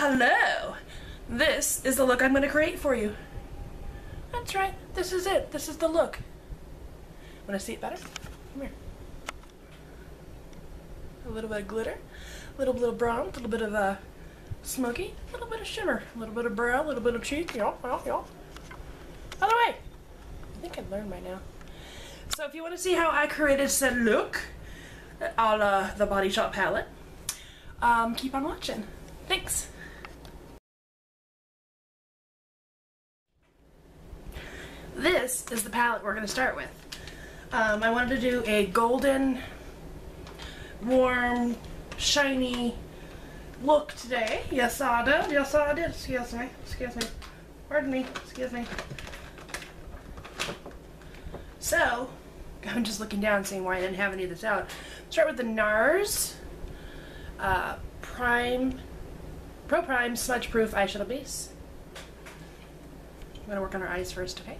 Hello! This is the look I'm going to create for you. That's right, this is it. This is the look. Want to see it better? Come here. A little bit of glitter, a little bit of brown, a little bit of uh, smoky, a little bit of shimmer, a little bit of brown, a little bit of cheek, y'all, y'all, y'all. By the way, I think I've learned by now. So if you want to see how I created said look, a la the Body Shop palette, um, keep on watching. Thanks. This is the palette we're going to start with. Um, I wanted to do a golden, warm, shiny look today. Yes, I did. Yes, I did. Excuse me. Excuse me. Pardon me. Excuse me. So, I'm just looking down seeing why I didn't have any of this out. Start with the NARS uh, Prime, Pro Prime Smudge Proof Eyeshadow Base. I'm going to work on our eyes first, okay?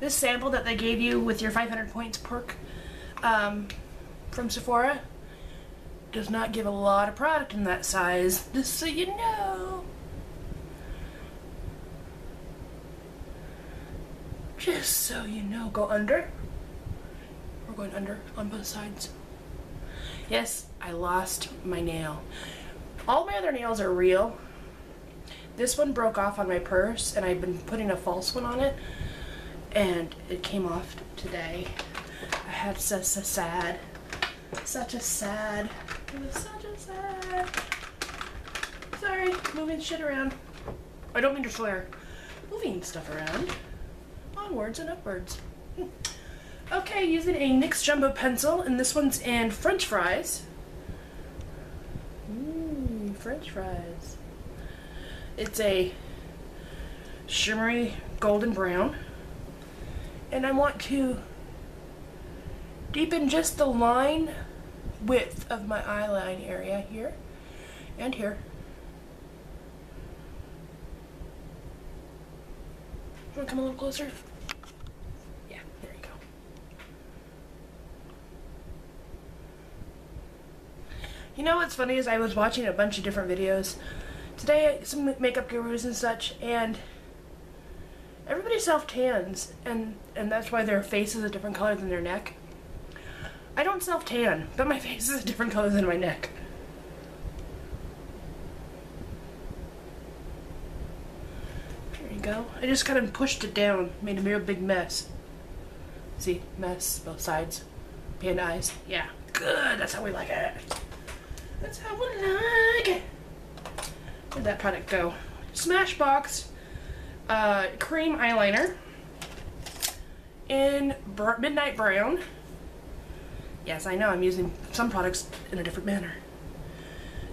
This sample that they gave you with your 500 points perk um, from Sephora does not give a lot of product in that size, just so you know. Just so you know, go under. We're going under on both sides. Yes, I lost my nail. All my other nails are real. This one broke off on my purse and I've been putting a false one on it and it came off today. I had such a sad, such a sad, it was such a sad. Sorry, moving shit around. I don't mean to swear. Moving stuff around. Onwards and upwards. Okay, using a NYX Jumbo pencil, and this one's in French fries. Mmm, French fries. It's a shimmery golden brown and I want to deepen just the line width of my eyeline area here and here. Want to come a little closer? Yeah, there you go. You know what's funny is I was watching a bunch of different videos today, some makeup gurus and such, and everybody self-tans, and, and that's why their face is a different color than their neck. I don't self-tan, but my face is a different color than my neck. There you go. I just kind of pushed it down, made a real big mess. See, mess, both sides. Panda eyes. Yeah, good, that's how we like it. That's how we like it. Where'd that product go? Smashbox uh, cream eyeliner in Midnight Brown. Yes, I know I'm using some products in a different manner.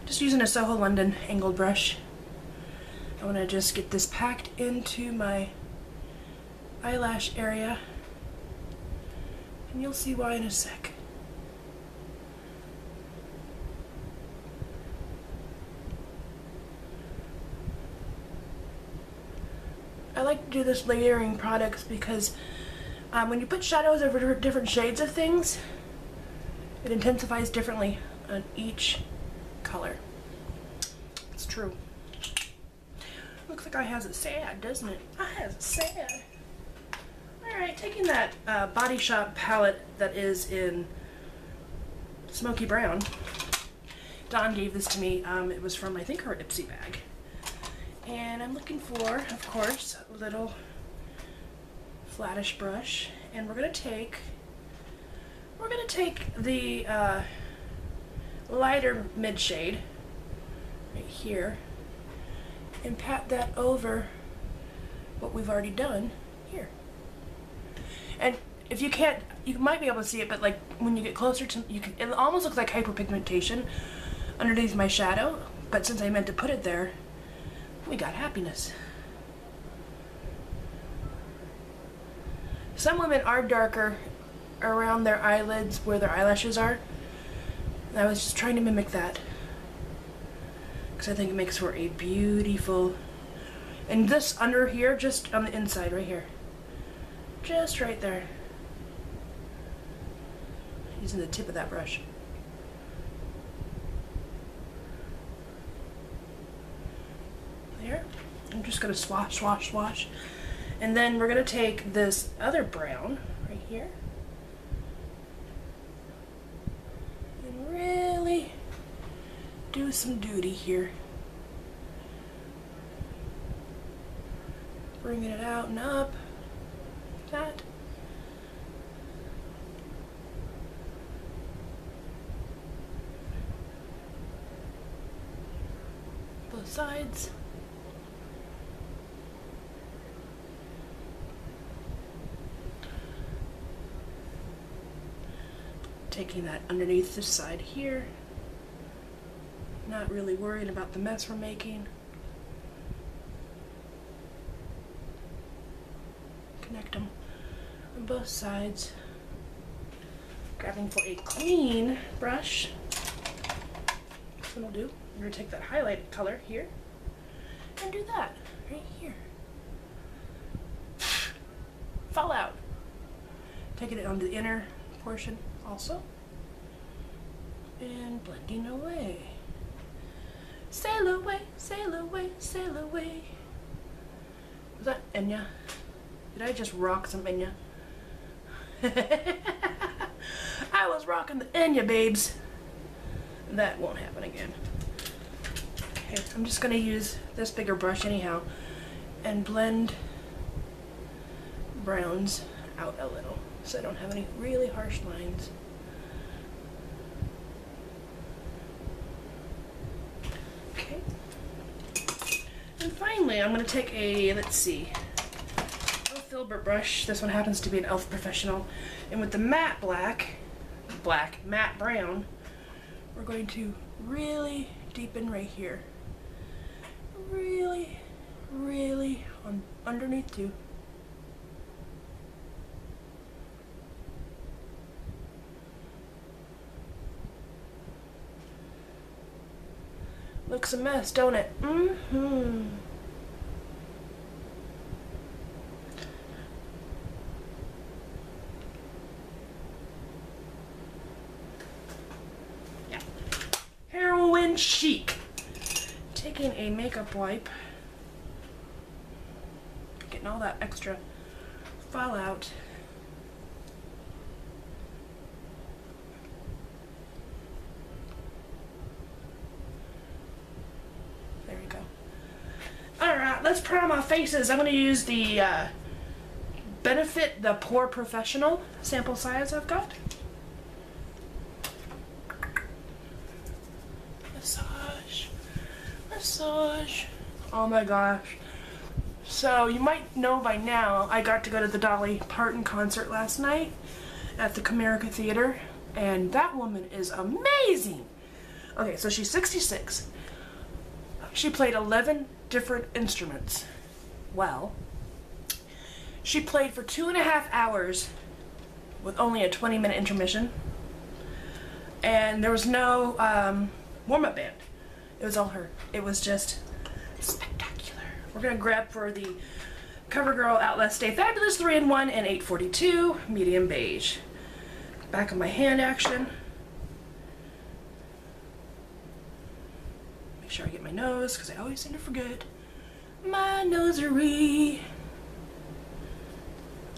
Just using a Soho London angled brush. I want to just get this packed into my eyelash area. And you'll see why in a sec. I like to do this layering products because um, when you put shadows over different shades of things, it intensifies differently on each color. It's true. Looks like I has it sad, doesn't it? I has it sad. Alright, taking that uh, Body Shop palette that is in smoky brown. Dawn gave this to me. Um, it was from, I think, her Ipsy bag. And I'm looking for, of course, a little flattish brush. And we're going to take, we're going to take the uh, lighter mid shade right here and pat that over what we've already done here. And if you can't, you might be able to see it, but like when you get closer to, you can, it almost looks like hyperpigmentation underneath my shadow, but since I meant to put it there, we got happiness. Some women are darker around their eyelids where their eyelashes are. I was just trying to mimic that. Because I think it makes for a beautiful... And this under here, just on the inside right here. Just right there. Using the tip of that brush. I'm just gonna swash, swash, swash. And then we're gonna take this other brown right here and really do some duty here. Bringing it out and up. That. Both sides. Taking that underneath this side here. Not really worrying about the mess we're making. Connect them on both sides. Grabbing for a clean brush. This one will do. I'm going to take that highlighted color here and do that right here. Fallout. Taking it onto the inner portion also. And blending away. Sail away, sail away, sail away. Was that Enya? Did I just rock some Enya? I was rocking the Enya, babes. That won't happen again. Okay, I'm just gonna use this bigger brush anyhow and blend browns out a little so I don't have any really harsh lines. Okay. And finally, I'm going to take a, let's see, filbert brush. This one happens to be an e.l.f. Professional. And with the matte black, black, matte brown, we're going to really deepen right here. Really, really on underneath too. Looks a mess, don't it? Mm-hmm. Yeah. Heroin chic. Taking a makeup wipe. Getting all that extra fallout. There we go. Alright, let's put on my faces. I'm going to use the uh, Benefit the POREfessional sample size I've got. Massage. Massage. Oh my gosh. So, you might know by now, I got to go to the Dolly Parton concert last night at the Comerica Theater, and that woman is amazing. Okay, so she's 66. She played 11 different instruments. Well, she played for two and a half hours with only a 20 minute intermission. And there was no um, warm up band. It was all her. It was just spectacular. We're to grab for the CoverGirl Outlast Stay Fabulous 3 in 1 and 842 medium beige. Back of my hand action. Sure I get my nose because I always seem to forget my nosery.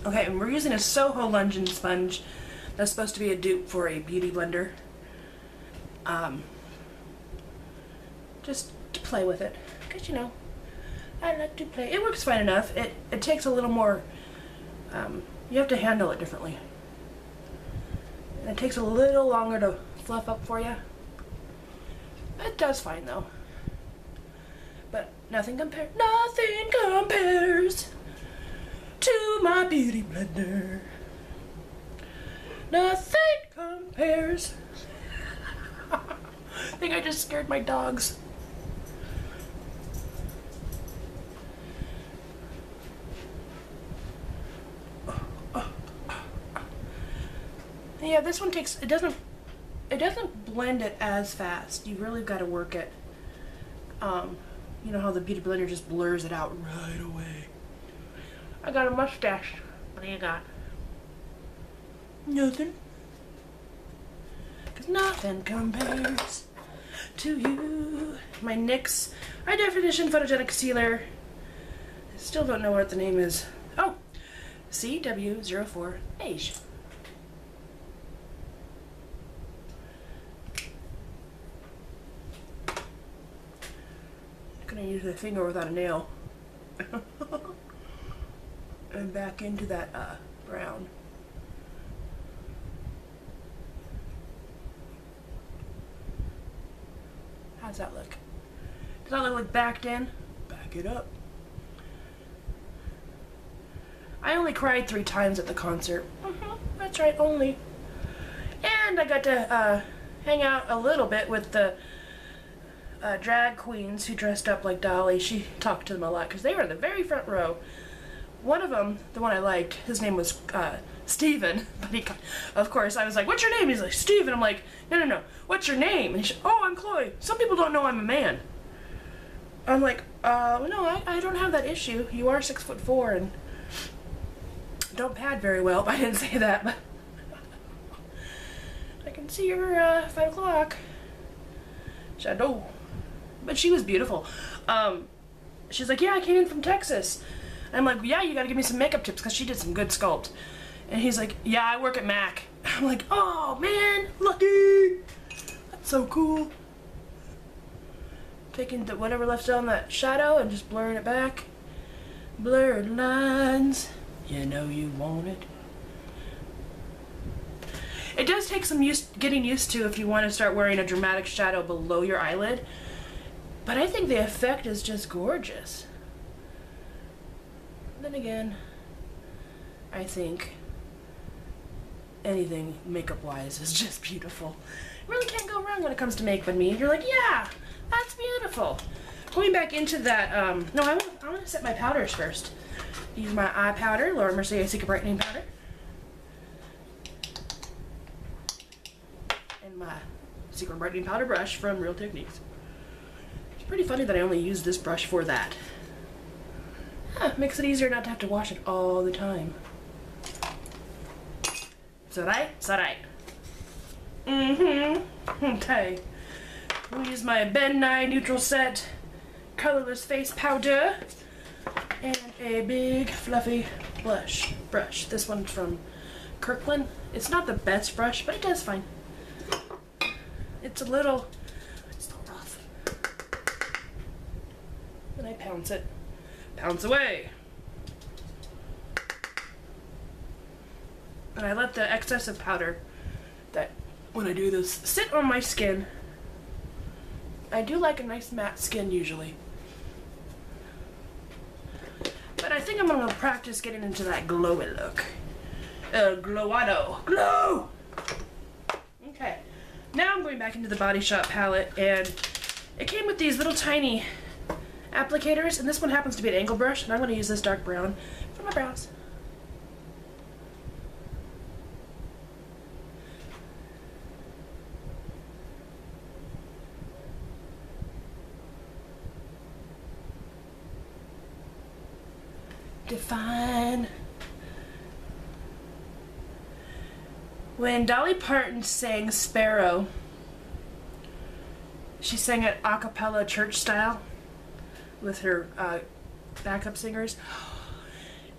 Okay, and we're using a Soho London sponge that's supposed to be a dupe for a beauty blender. Um, just to play with it, because you know, I like to play. It works fine enough. It it takes a little more. Um, you have to handle it differently. It takes a little longer to fluff up for you. It does fine though. Nothing compares. Nothing compares to my beauty blender. Nothing compares. I think I just scared my dogs. Yeah, this one takes it doesn't it doesn't blend it as fast. You really got to work it. Um, you know how the beauty blender just blurs it out right away. I got a mustache. What do you got? Nothing. Cause nothing compares to you. My NYX High Definition Photogenic Concealer I still don't know what the name is. Oh, CW04 Beige. Gonna use a finger without a nail. and back into that uh, brown. How's that look? Does that look like backed in? Back it up. I only cried three times at the concert. Mm-hmm, that's right, only. And I got to uh, hang out a little bit with the uh, drag queens who dressed up like Dolly. She talked to them a lot because they were in the very front row. One of them, the one I liked, his name was uh, Steven. But he, of course, I was like, "What's your name?" He's like, "Steven." I'm like, "No, no, no. What's your name?" And he's, "Oh, I'm Chloe." Some people don't know I'm a man. I'm like, uh, no, I, I don't have that issue. You are six foot four and don't pad very well. I didn't say that, but I can see her uh, five o'clock. Shadow, but she was beautiful. Um, she's like, yeah, I came in from Texas. I'm like, yeah, you gotta give me some makeup tips because she did some good sculpt. And he's like, yeah, I work at MAC. I'm like, oh man, lucky. That's so cool. Taking the, whatever left on that shadow and just blurring it back. Blurred lines. You know you want it. It does take some use, getting used to if you want to start wearing a dramatic shadow below your eyelid. But I think the effect is just gorgeous. Then again, I think anything makeup wise is just beautiful. really can't go wrong when it comes to makeup With Me. You're like, yeah, that's beautiful. Going back into that, um, no, I want to set my powders first. Use my eye powder, Laura Mercier Secret Brightening Powder. And my Secret Brightening Powder brush from Real Techniques. It's pretty funny that I only use this brush for that. Huh, makes it easier not to have to wash it all the time. Is that right? Is that right? Mm-hmm. Okay. We'll use my Ben Nye Neutral Set Colorless Face Powder and a big fluffy blush brush. This one's from Kirkland. It's not the best brush, but it does fine. It's a little, it's a little rough. Then I pounce it. Pounce away. And I let the excess of powder that when I do this sit on my skin. I do like a nice matte skin usually. But I think I'm gonna practice getting into that glowy look. Uh, glowado. Glow! Okay. Now I'm going back into the Body Shop palette and it came with these little tiny applicators and this one happens to be an angle brush and I'm going to use this dark brown for my brows. Define. When Dolly Parton sang Sparrow, she sang it a cappella church style with her uh, backup singers.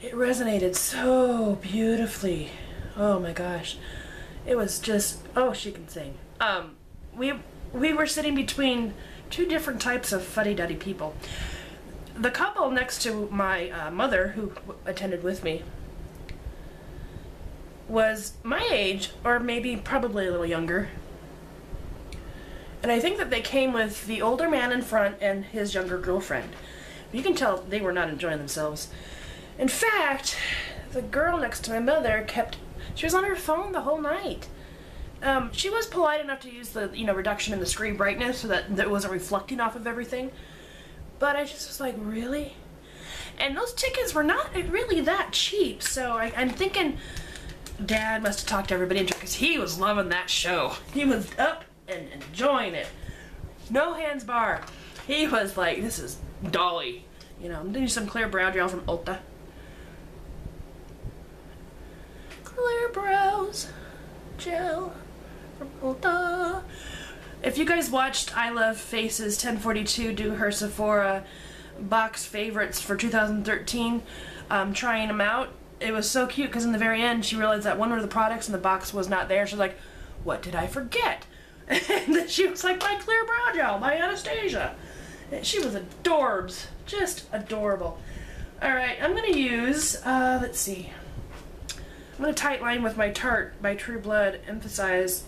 It resonated so beautifully. Oh my gosh. It was just, oh, she can sing. Um, we, we were sitting between two different types of fuddy-duddy people the couple next to my uh, mother, who attended with me, was my age, or maybe probably a little younger. And I think that they came with the older man in front and his younger girlfriend. You can tell they were not enjoying themselves. In fact, the girl next to my mother kept, she was on her phone the whole night. Um, she was polite enough to use the, you know, reduction in the screen brightness so that, that it wasn't reflecting off of everything. But I just was like, really? And those tickets were not really that cheap. So I, am thinking Dad must have talked to everybody into it because he was loving that show. He was up and enjoying it. No hands bar. He was like, this is Dolly. You know, I'm doing some clear brow gel from Ulta. Clear brows gel from Ulta if you guys watched I Love Faces 1042 do her Sephora box favorites for 2013, um, trying them out. It was so cute because in the very end she realized that one of the products in the box was not there. She's like, what did I forget? And then she was like, my clear brow gel by Anastasia. And she was adorbs. Just adorable. Alright, I'm going to use, uh, let's see. I'm going to tight line with my Tarte by True Blood emphasEYES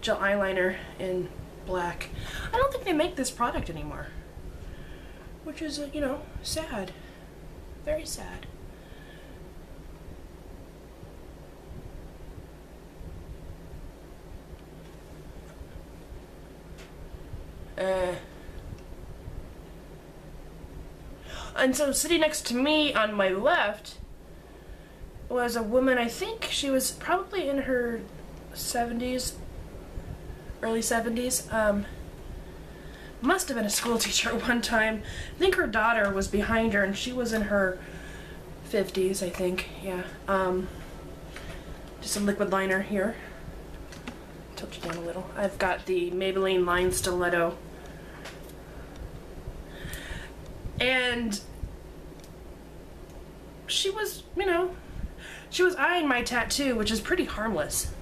Gel Eyeliner in black. I don't think they make this product anymore. Which is, uh, you know, sad. Very sad. Uh, and so sitting next to me on my left was a woman, I think she was probably in her 70s, early 70s. Um, must have been a school teacher one time. I think her daughter was behind her and she was in her 50s, I think. Yeah. Um, just a liquid liner here. Tilt you down a little. I've got the Maybelline Line Stiletto and she was, you know, she was eyeing my tattoo, which is pretty harmless.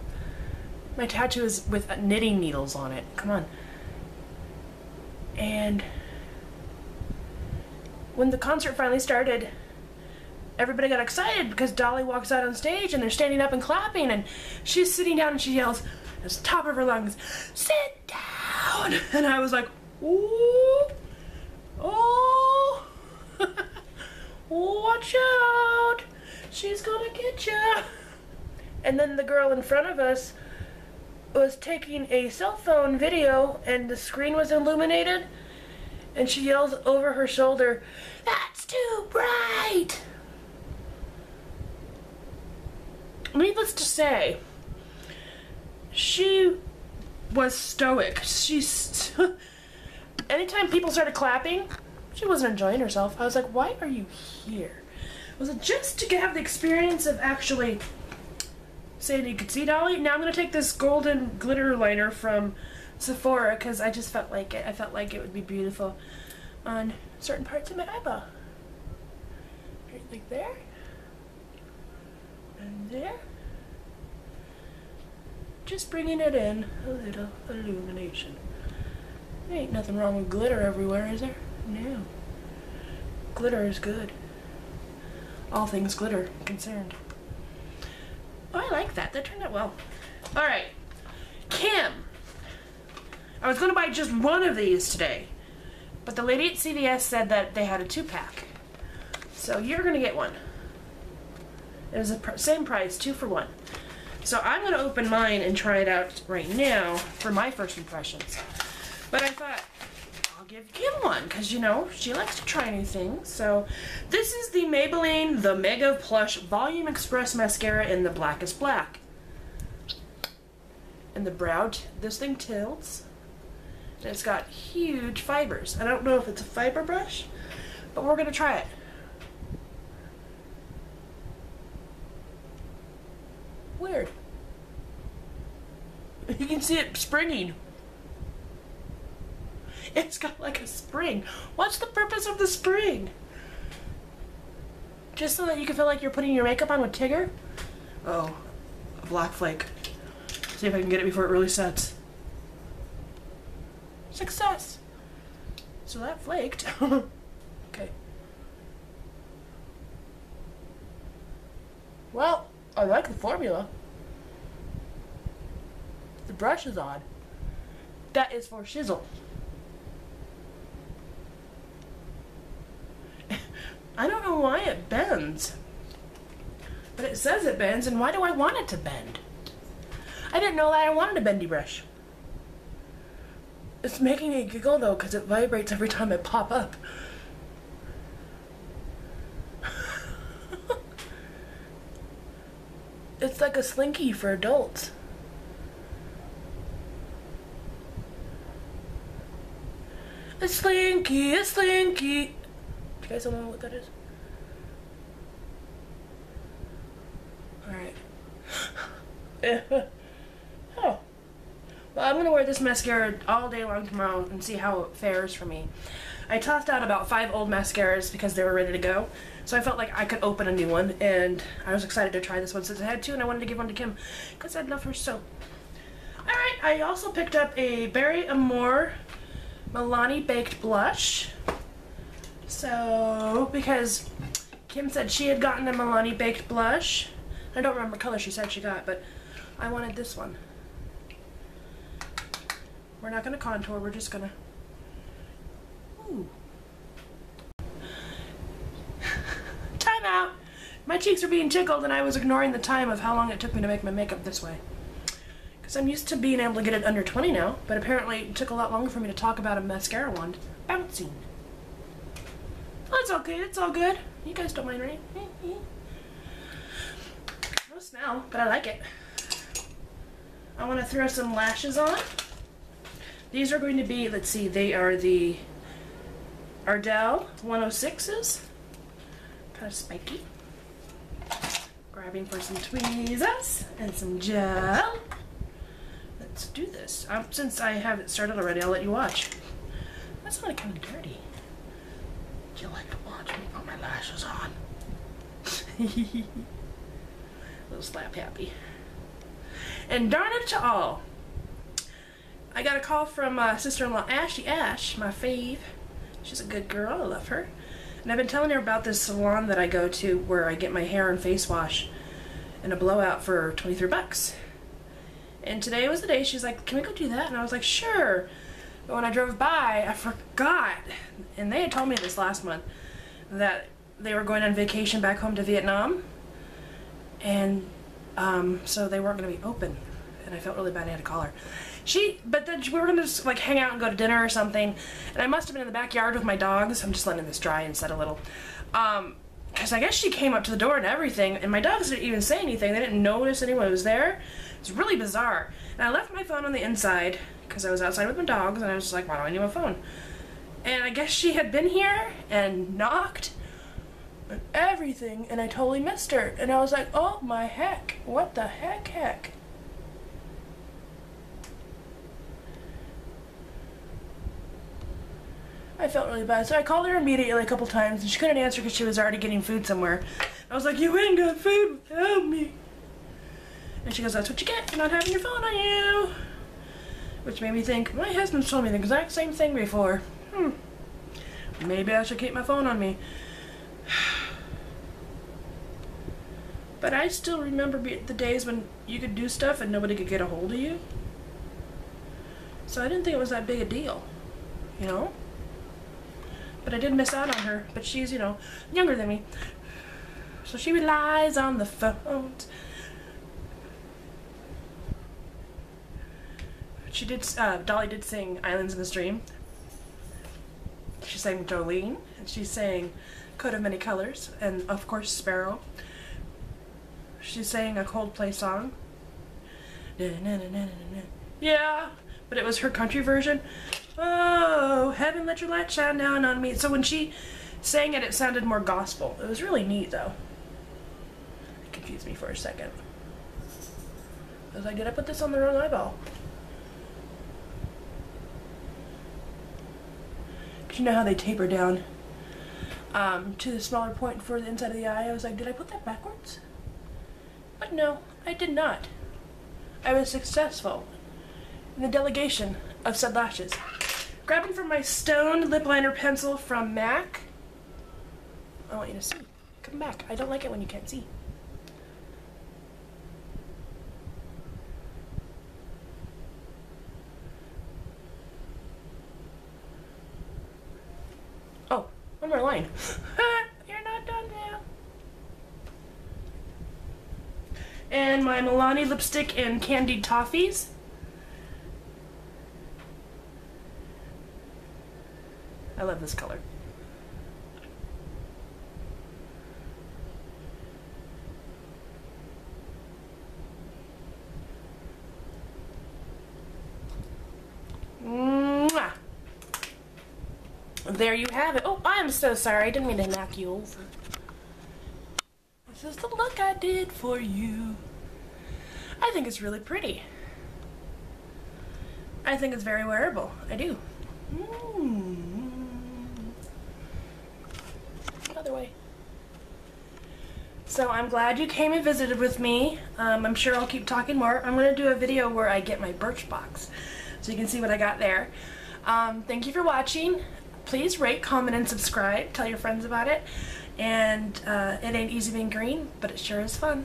My tattoo is with knitting needles on it. Come on. And when the concert finally started, everybody got excited because Dolly walks out on stage and they're standing up and clapping and she's sitting down and she yells at the top of her lungs, sit down! And I was like, ooh, oh, watch out, she's gonna get ya. And then the girl in front of us was taking a cell phone video and the screen was illuminated and she yells over her shoulder, that's too bright! Needless to say, she was stoic. She's anytime people started clapping, she wasn't enjoying herself. I was like, why are you here? Was it just to have the experience of actually saying you could see Dolly? Now I'm going to take this golden glitter liner from Sephora because I just felt like it. I felt like it would be beautiful on certain parts of my eyeball. Right like there. And there. Just bringing it in a little illumination. There ain't nothing wrong with glitter everywhere, is there? No. Glitter is good. All things glitter concerned. Oh, I like that. That turned out well. Alright. Kim. I was going to buy just one of these today. But the lady at CVS said that they had a two-pack. So you're going to get one. It was the pr same price, two for one. So I'm going to open mine and try it out right now for my first impressions. But I thought, I'll give Kim one, because, you know, she likes to try new things. So this is the Maybelline The Mega Plush Volume Express Mascara in the blackest black. And the brow, this thing tilts. And it's got huge fibers. I don't know if it's a fiber brush, but we're going to try it. Weird. You can see it springing. It's got like a spring. What's the purpose of the spring? Just so that you can feel like you're putting your makeup on with Tigger? Oh, a black flake. See if I can get it before it really sets. Success! So that flaked. okay. Well, I like the formula. The brush is odd. That is for shizzle. I don't know why it bends. But it says it bends, and why do I want it to bend? I didn't know that I wanted a bendy brush. It's making me giggle though, because it vibrates every time I pop up. it's like a slinky for adults. A slinky, a slinky. You guys don't know what that is? Alright. oh. Well, I'm going to wear this mascara all day long tomorrow and see how it fares for me. I tossed out about five old mascaras because they were ready to go. So I felt like I could open a new one, and I was excited to try this one since I had two, and I wanted to give one to Kim because I love her so. Alright, I also picked up a Berry Amour Milani Baked Blush. So, because Kim said she had gotten a Milani Baked Blush. I don't remember color she said she got, but I wanted this one. We're not going to contour, we're just going to... Ooh. time out! My cheeks are being tickled and I was ignoring the time of how long it took me to make my makeup this way. Because I'm used to being able to get it under 20 now, but apparently it took a lot longer for me to talk about a mascara wand bouncing. That's okay, it's all good. You guys don't mind, right? no smell, but I like it. I want to throw some lashes on. These are going to be, let's see, they are the Ardell 106s. Kind of spiky. Grabbing for some tweezers and some gel. Let's do this. Um, since I have it started already, I'll let you watch. That's not kind of dirty. You like to watch me put my lashes on? Little slap happy. And darn it to all, I got a call from my sister-in-law Ashy Ash, my fave. She's a good girl. I love her. And I've been telling her about this salon that I go to where I get my hair and face wash and a blowout for 23 bucks. And today was the day she's like, can we go do that? And I was like, sure. But when I drove by, I forgot. And they had told me this last month that they were going on vacation back home to Vietnam. And um, so they weren't going to be open. And I felt really bad I had to call her. She, but then we were gonna just like hang out and go to dinner or something, and I must have been in the backyard with my dogs. I'm just letting this dry and set a little. Um, because I guess she came up to the door and everything, and my dogs didn't even say anything. They didn't notice anyone was there. It's really bizarre. And I left my phone on the inside because I was outside with my dogs, and I was just like, why do I need my phone? And I guess she had been here and knocked and everything, and I totally missed her. And I was like, oh my heck, what the heck, heck? I felt really bad. So I called her immediately a couple times and she couldn't answer because she was already getting food somewhere. I was like, you ain't got food without me. And she goes, that's what you get for not having your phone on you. Which made me think, my husband's told me the exact same thing before. Hmm. Maybe I should keep my phone on me. But I still remember the days when you could do stuff and nobody could get a hold of you. So I didn't think it was that big a deal, you know? But I did miss out on her. But she's, you know, younger than me. So she relies on the phones. She did, uh, Dolly did sing Islands in the Stream. She sang Jolene, and she sang Coat of Many Colors, and of course Sparrow. She sang a Coldplay song. Yeah, but it was her country version. Oh, heaven let your light shine down on me. So when she sang it, it sounded more gospel. It was really neat, though. It confused me for a second. I was like, did I put this on the wrong eyeball? You know how they taper down um, to the smaller point for the inside of the eye. I was like, did I put that backwards? But no, I did not. I was successful in the delegation of said lashes. Grabbing from my stone lip liner pencil from MAC. I want you to see. Come back. I don't like it when you can't see. Oh, one more line. You're not done now. And my Milani lipstick in Candied Toffees. I love this color. there you have it. Oh, I am so sorry. I didn't mean to knock you over. This is the look I did for you. I think it's really pretty. I think it's very wearable. I do. Mm. Other way. So I'm glad you came and visited with me. Um, I'm sure I'll keep talking more. I'm going to do a video where I get my Birchbox so you can see what I got there. Um, thank you for watching. Please rate, comment, and subscribe. Tell your friends about it. And uh, it ain't easy being green, but it sure is fun.